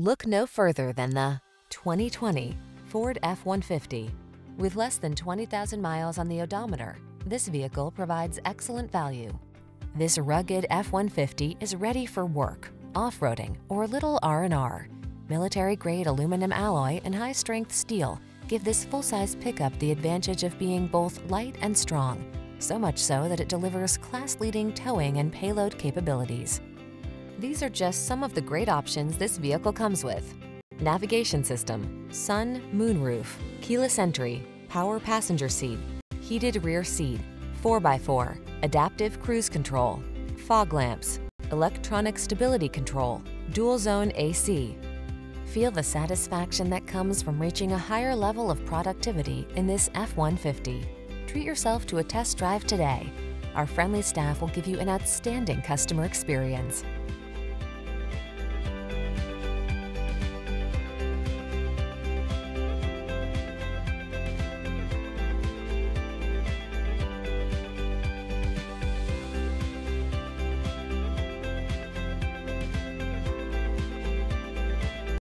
Look no further than the 2020 Ford F-150. With less than 20,000 miles on the odometer, this vehicle provides excellent value. This rugged F-150 is ready for work, off-roading, or little R&R. Military-grade aluminum alloy and high-strength steel give this full-size pickup the advantage of being both light and strong, so much so that it delivers class-leading towing and payload capabilities. These are just some of the great options this vehicle comes with. Navigation system, sun, moonroof, keyless entry, power passenger seat, heated rear seat, 4x4, adaptive cruise control, fog lamps, electronic stability control, dual zone AC. Feel the satisfaction that comes from reaching a higher level of productivity in this F-150. Treat yourself to a test drive today. Our friendly staff will give you an outstanding customer experience.